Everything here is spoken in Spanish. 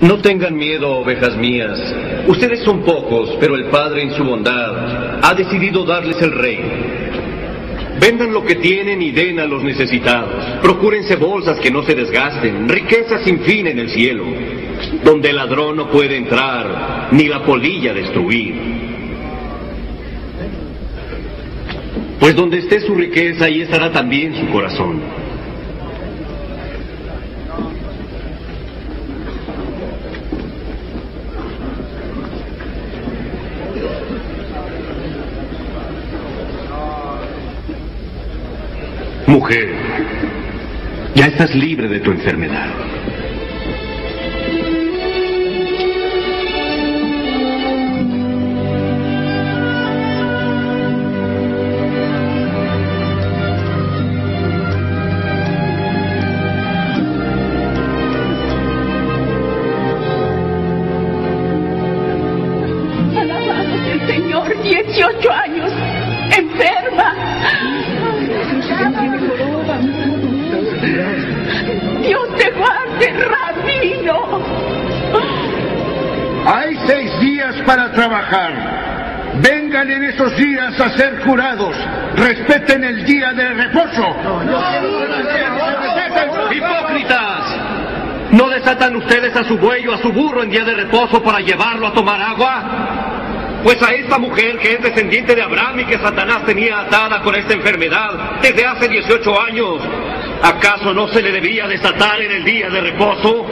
No tengan miedo, ovejas mías. Ustedes son pocos, pero el Padre en su bondad ha decidido darles el reino. Vendan lo que tienen y den a los necesitados. Procúrense bolsas que no se desgasten, riquezas sin fin en el cielo, donde el ladrón no puede entrar, ni la polilla destruir. Pues donde esté su riqueza, ahí estará también su corazón. Mujer, ya estás libre de tu enfermedad. Señor, 18 años, Dios te guarde, Rabino. Hay seis días para trabajar. Vengan en esos días a ser curados. Respeten el día de reposo. ¡Hipócritas! ¿No desatan ustedes a su buey o a su burro en día de reposo para llevarlo a tomar agua? Pues a esta mujer que es descendiente de Abraham y que Satanás tenía atada con esta enfermedad desde hace 18 años, ¿acaso no se le debía desatar en el día de reposo?